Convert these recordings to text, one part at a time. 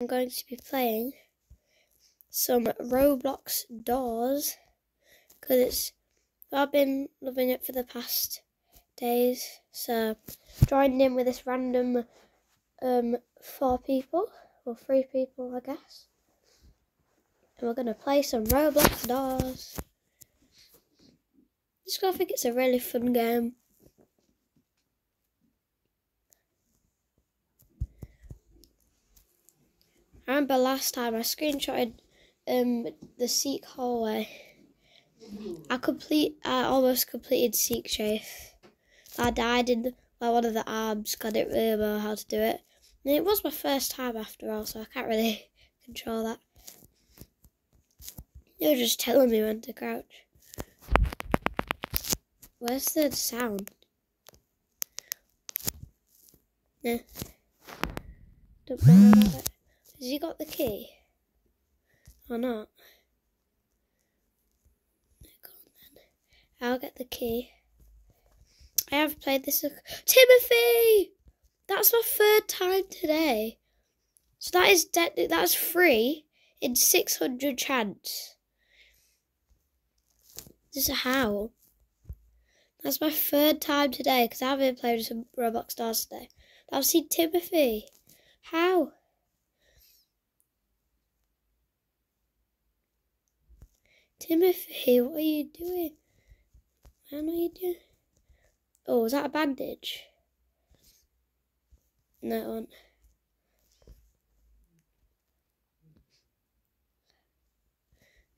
I'm going to be playing some Roblox Doors because it's I've been loving it for the past days. So joined in with this random um four people or three people, I guess. And we're gonna play some Roblox Doors. Just I think it's a really fun game. I remember last time I screenshotted um the Seek hallway. I complete I almost completed Seek Chase. I died in by one of the arms, I didn't really know how to do it. And it was my first time after all, so I can't really control that. You're just telling me when to crouch. Where's the sound? Nah. Don't matter about it. Has he got the key? Or not? I'll get the key. I have played this. Timothy! That's my third time today. So that is that's free in 600 chance. This is how. That's my third time today because I haven't played some Roblox Doors today. I've seen Timothy. How? Timothy, what are you doing? Man, what are you doing? Oh, is that a bandage? No, That one.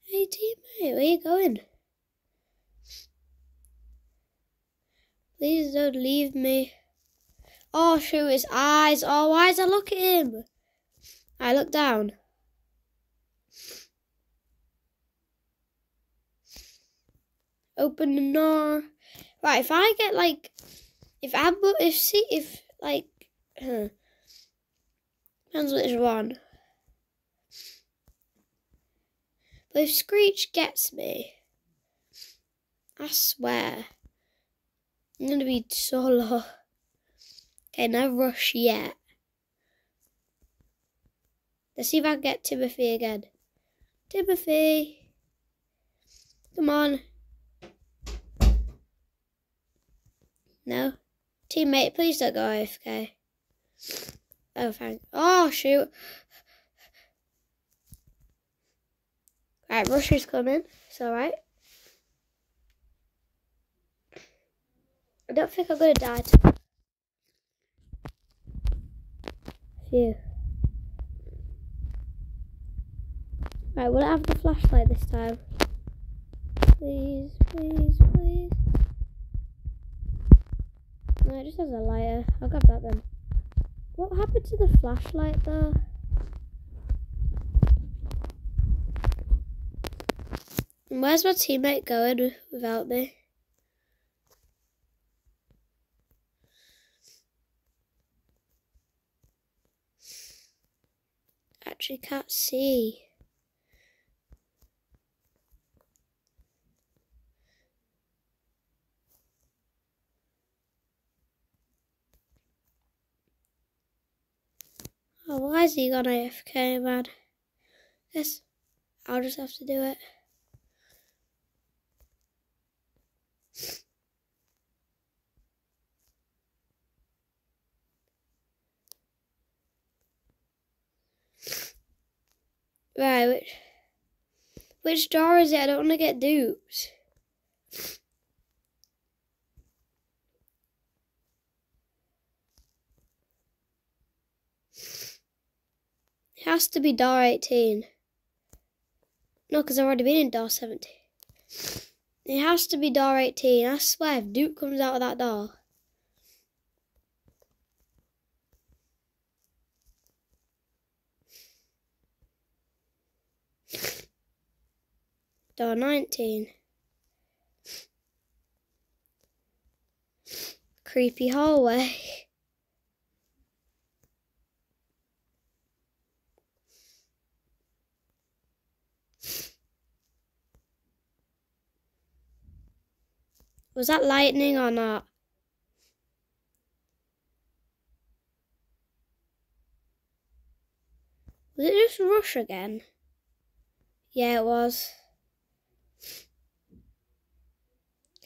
Hey, teammate, where are you going? Please don't leave me. Oh, shoot, his eyes. Oh, why is I look at him? I look down. Open the door. Right, if I get like, if I if see if like, huh, depends which one. But if Screech gets me, I swear, I'm gonna be so low. Okay, no rush yet. Let's see if I can get Timothy again. Timothy, come on. No. Teammate, please don't go AFK. Oh, thank. Oh, shoot. Right, Rush coming. It's alright. I don't think I'm to die. Phew. Right, will I have the flashlight this time? Please, please, please. No, it just has a lighter. I'll grab that then. What happened to the flashlight though? where's my teammate going without me? Actually can't see. Why is he gone AFK, man? Yes, I'll just have to do it. Right, which, which door is it? I don't want to get duped. It has to be door 18. No, because I've already been in door 17. It has to be door 18. I swear, if Duke comes out of that door. Door 19. Creepy hallway. Was that lightning or not? Was it just Rush again? Yeah, it was.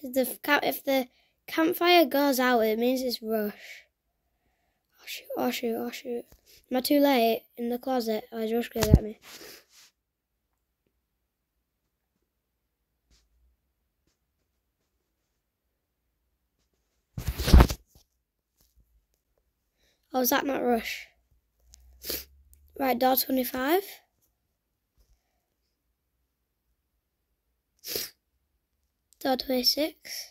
Cause the if the campfire goes out, it means it's Rush. Oh shoot! Oh shoot! Oh shoot! Am I too late in the closet? Oh, is Rush gonna get me? Oh, is that not Rush? Right, door 25. Door 26.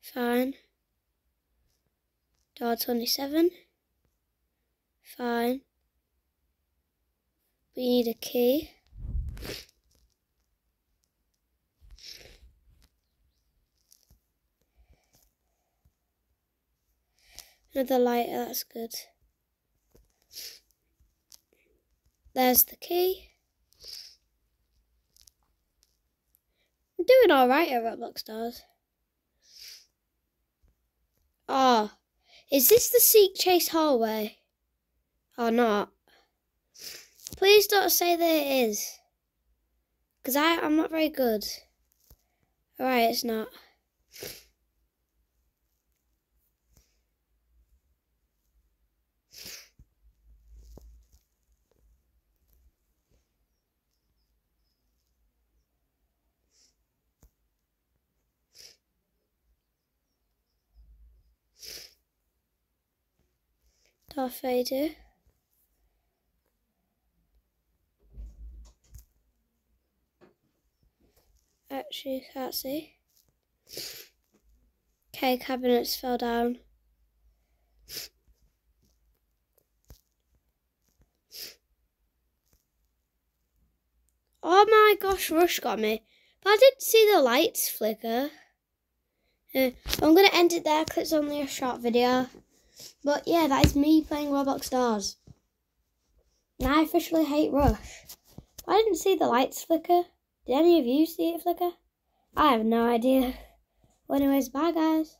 Fine. Door 27. Fine. We need a key. Another light, that's good. There's the key. I'm doing alright at Roblox Doors. Oh, is this the Seek Chase hallway? Or not? Please don't say that it is. Because I'm not very good. Alright, it's not. Darth Vader. Actually, can't see. Okay, cabinets fell down. Oh my gosh, Rush got me. But I didn't see the lights flicker. Uh, I'm going to end it there because it's only a short video. But yeah, that is me playing Roblox Doors. And I officially hate Rush. I didn't see the lights flicker. Did any of you see it flicker? I have no idea. Well, anyways, bye guys.